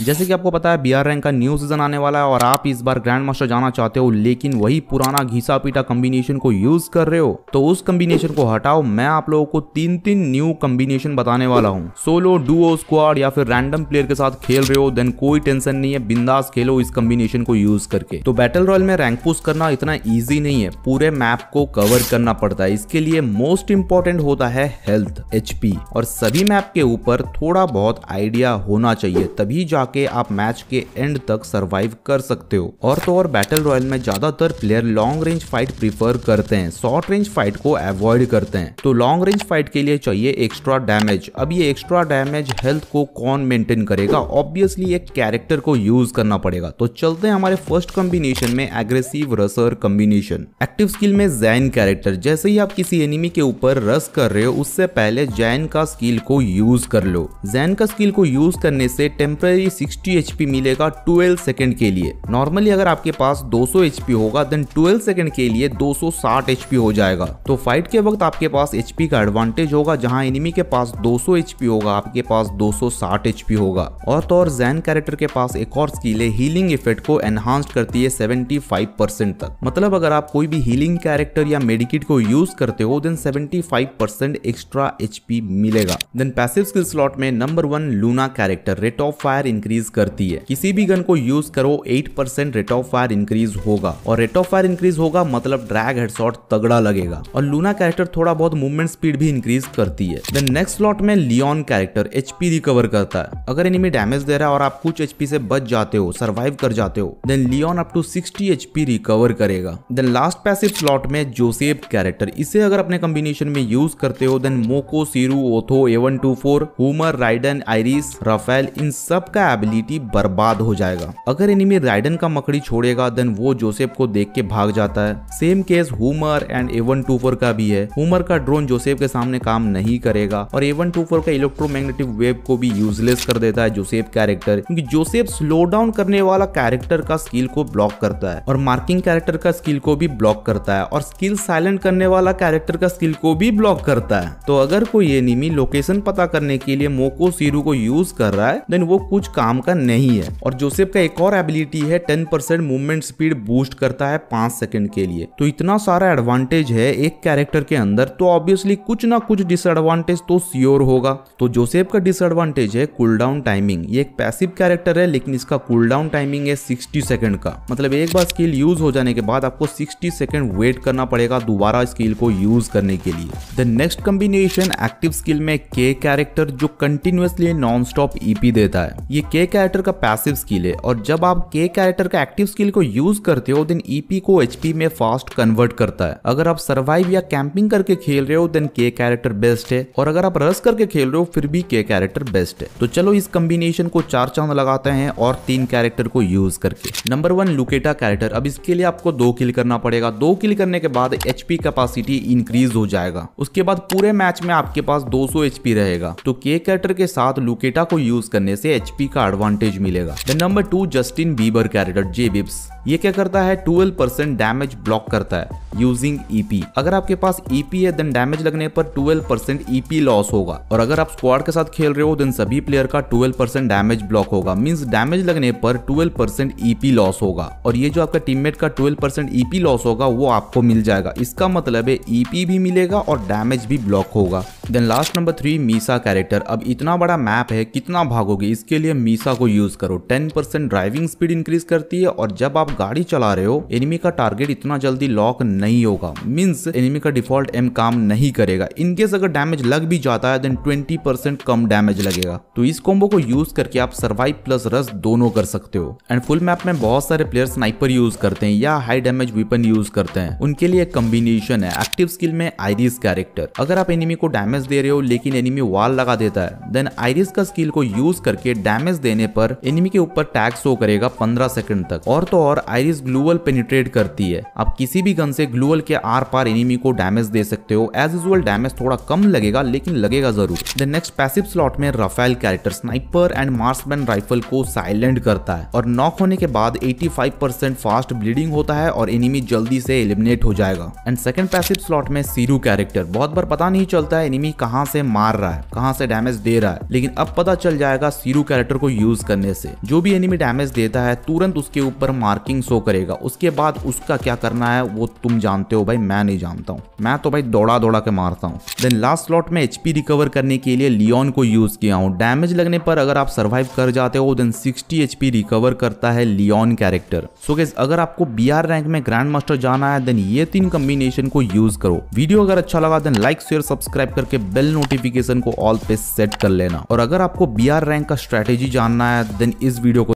जैसे कि आपको पता है बी आर रैंक का न्यू सीज़न आने वाला है और आप इस बार ग्रैंड मास्टर जाना चाहते हो, लेकिन वही पुराना घिसा पीटा कम्बिनेशन को यूज़ कर रहे हो तो उस कम्बिनेशन को हटाओ। मैं आप लोगों को तीन तीन न्यू कम्बिनेशन बताने वाला हूँ। सोलो डुओ स्क्वाड या फिर रैंडम प्लेयर के साथ खेल रहे हो देन कोई टेंशन नहीं है, बिंदास खेलो इस कम्बिनेशन को यूज़ करके। तो बैटल रॉयल में रैंक पुश करना इतना ईजी नहीं है, पूरे मैप को कवर करना पड़ता है। इसके लिए मोस्ट इंपॉर्टेंट होता है हेल्थ एच और सभी मैप के ऊपर थोड़ा बहुत आइडिया होना चाहिए, तभी जाके आप मैच के एंड तक सरवाइव कर सकते हो। और तो और बैटल रॉयल में ज़्यादातर player long range fight prefer करते हैं शॉर्ट रेंज फाइट को अवॉइड करते हैं। तो लॉन्ग रेंज फाइट के लिए चाहिए एक्स्ट्रा डैमेज अब ये एक्स्ट्रा डैमेज हेल्थ को कौन मेंटेन करेगा? ऑब्वियसली एक कैरेक्टर को यूज़ करना पड़ेगा। तो चलते हैं हमारे फ़र्स्ट कॉम्बिनेशन में aggressive rusher combination active skill में जैन कैरेक्टर जैसे ही आप किसी एनिमी के ऊपर रस कर रहे हो, उससे पहले जैन का स्किल को यूज़ कर लो। जैन का स्किल को यूज़ करने से टेम्पररी टेम्पररी 60 एचपी मिलेगा 12 सेकंड के लिए। नॉर्मली अगर आपके पास 200 एचपी होगा देन 12 सेकंड के लिए 260 एचपी हो जाएगा। तो फाइट के वक्त आपके पास एचपी का एडवांटेज होगा, जहाँ एनिमी के पास 200 एचपी होगा, आपके पास 260 एचपी होगा। और तो और जैन कैरेक्टर के पास एक और स्किल है हीलिंग इफ़ेक्ट को एनहांस करती है 75 परसेंट तक। मतलब अगर आप कोई भी हीलिंग कैरेक्टर या मेडिकेट को यूज़ करते हो देन 75 परसेंट एक्स्ट्रा एचपी मिलेगा। देन पैसिव स्किल स्लॉट में number one Luna character rate of fire fire increase करती है। किसी भी गन को यूज़ करो 8 percent rate of fire increase होगा। और रेट ऑफ़ फायर इंक्रीज होगा मतलब ड्रैग हेडशॉट तगड़ा लगेगा। और लूना कैरेक्टर थोड़ा बहुत मूवमेंट स्पीड भी इंक्रीज करती है। देन नेक्स्ट स्लॉट में लियोन कैरेक्टर एचपी रिकवर करता है। अगर एनिमी डैमेज दे रहा है और आप कुछ एचपी से बच जाते हो सर्वाइव कर जाते हो then Leon up to 60 HP recover करेगा। देन लास्ट पैसिव स्लॉट में जोसेफ कैरेक्टर इसे अगर अपने कॉम्बिनेशन में यूज़ करते हो then Moco Siru ओथो Avon two four Hummer Raiden Iris Rafael इन सब का एबिलिटी बर्बाद हो जाएगा। अगर एनिमी राइडन का मकड़ी छोड़ेगा देन वो जोसेफ को देख के भाग जाता है। सेम केस हुमर एंड एवन टू फोर का भी है। हुमर का ड्रोन जोसेफ के सामने काम नहीं करेगा और एवन टू फोर का इलेक्ट्रोमैग्नेटिक वेव को भी यूजलेस कर देता है जोसेफ कैरेक्टर क्योंकि जोसेफ स्लो डाउन करने वाला कैरेक्टर का स्किल को ब्लॉक करता है और मार्किंग कैरेक्टर का स्किल को भी ब्लॉक करता है और स्किल साइलेंट करने वाला कैरेक्टर का स्किल को भी ब्लॉक करता है। तो अगर कोई एनिमी लोकेशन पता करने के लिए मोको सीरू को यूज़ कर रहा है देन वो कुछ काम का नहीं है। और जोसेफ का एक और एबिलिटी है ten percent movement speed boost करता है पाँच सेकंड के लिए। तो इतना सारा एडवांटेज है एक कैरेक्टर के अंदर तो ऑब्वियसली कुछ ना कुछ डिसएडवांटेज तो सियोर होगा। तो जोसेफ का डिसएडवांटेज है कूल डाउन टाइमिंग ये एक पैसिव कैरेक्टर है, लेकिन इसका कूल डाउन टाइमिंग है सिक्सटी सेकंड का। मतलब एक बार स्किल यूज़ हो जाने के बाद आपको सिक्सटी सेकंड वेट करना पड़ेगा दोबारा स्किल को यूज़ करने के लिए। The next combination active skill में के कैरेक्टर जो कंटिन्यूसली नॉन स्टॉप ईपी देता है। ये के कैरेक्टर का पैसिव स्किल है और जब आप के कैरेक्टर का एक्टिव स्किल को यूज़ करते हो देन ईपी को एचपी में फास्ट कन्वर्ट करता है। अगर आप सर्वाइव या कैंपिंग करके खेल रहे हो देन के कैरेक्टर बेस्ट है। और अगर आप रस करके खेल रहे हो, फिर भी के कैरेक्टर बेस्ट है। तो चलो इस कॉम्बिनेशन को चार चाँद लगाते हैं और तीन कैरेक्टर को यूज़ करके। नंबर वन लुकेटा कैरेक्टर अब इसके लिए आपको दो किल करना पड़ेगा। दो किल करने के बाद एचपी कैपेसिटी इंक्रीज हो जाएगा। उसके बाद पूरे मैच में आपके पास 200 एचपी रहेगा। तो के कैरेक्टर के साथ लुकेटा को यूज़ करने से एचपी का एडवांटेज मिलेगा। Then number two Justin Bieber character J Biebs ये क्या करता है? 12 परसेंट डैमेज ब्लॉक करता है यूजिंग ईपी अगर आपके पास ईपी है देन डैमेज लगने पर 12 परसेंट ईपी लॉस होगा। और अगर आप स्क्वाड के साथ खेल रहे हो देन सभी प्लेयर का 12 परसेंट डैमेज ब्लॉक होगा। मींस डैमेज लगने पर 12 परसेंट ईपी लॉस होगा। और ये जो आपका टीममेट का 12 परसेंट ईपी लॉस होगा, वो आपको मिल जाएगा। इसका मतलब है ईपी भी मिलेगा और डैमेज भी ब्लॉक होगा। Then last number three Misa character अब इतना बड़ा मैप है, कितना भागोगे? इसके लिए मीसा को यूज़ करो। Ten percent driving speed increase करती है और जब आप गाड़ी चला रहे हो एनिमी का टारगेट इतना जल्दी लॉक नहीं होगा। मीन्स एनिमी का डिफ़ॉल्ट एम काम नहीं करेगा। इनकेस अगर डैमेज लग भी जाता है देन 20 परसेंट कम डैमेज लगेगा। तो इस कॉम्बो को यूज़ करके आप सर्वाइव प्लस रस दोनों कर सकते हो। एंड फुल मैप में बहुत सारे प्लेयर स्नाइपर यूज़ करते हैं या हाई डैमेज वेपन यूज़ करते हैं। उनके लिए कॉम्बिनेशन है एक्टिव स्किल में आइरिस कैरेक्टर अगर आप एनिमी को डैमेज दे रहे हो, लेकिन एनिमी वॉल लगा देता है देन आइरिस का स्किल को यूज़ करके डैमेज देने पर एनिमी के ऊपर टैग शो करेगा पंद्रह सेकंड तक। और तो और आइरिस ग्लूअल पेनिट्रेट करती है। आप किसी भी गन से ग्लूअल के आर पार एनिमी को डैमेज दे सकते हो। एज यूजल डैमेज थोड़ा कम लगेगा, लेकिन लगेगा ज़रूर। द नेक्स्ट पैसिव स्लॉट में Rafael character sniper and marksman rifle को साइलेंट करता है। और नॉक होने के बाद 85% फास्ट ब्लीडिंग होता है और एनिमी जल्दी से एलिमिनेट हो जाएगा। एंड सेकंड पैसिव स्लॉट में सीरू कैरेक्टर बहुत बार पता नहीं चलता है एनिमी कहाँ से मार रहा है, कहाँ से डैमेज दे रहा है। लेकिन अब पता चल जाएगा सीरू कैरेक्टर कैरेक्टर को यूज़ करने से। जो भी एनिमी डैमेज देता है, तुरंत उसके ऊपर मार्किंग शो करेगा। उसके बाद उसका क्या करना है, वो तुम जानते हो भाई, मैं नहीं जानता हूँ। मैं तो भाई दौड़ा दौड़ा के मारता हूँ। देन लास्ट स्लॉट में एचपी रिकवर करने के लिए लियोन को यूज़ किया हूँ। डैमेज लगने पर अगर आप सर्वाइव कर जाते हो देन 60 एचपी रिकवर करता है लियोन कैरेक्टर सो गेस अगर आपको बी रैंक में ग्रैंड मास्टर जाना है देन ये तीन कॉम्बिनेशन को यूज़ करो। वीडियो अगर अच्छा लगा देन लाइक शेयर सब्सक्राइब करके बेल नोटिफिकेशन को ऑल पे सेट कर लेना। और अगर आपको बीआर रैंक का स्ट्रेटेजी जानना है देन इस वीडियो को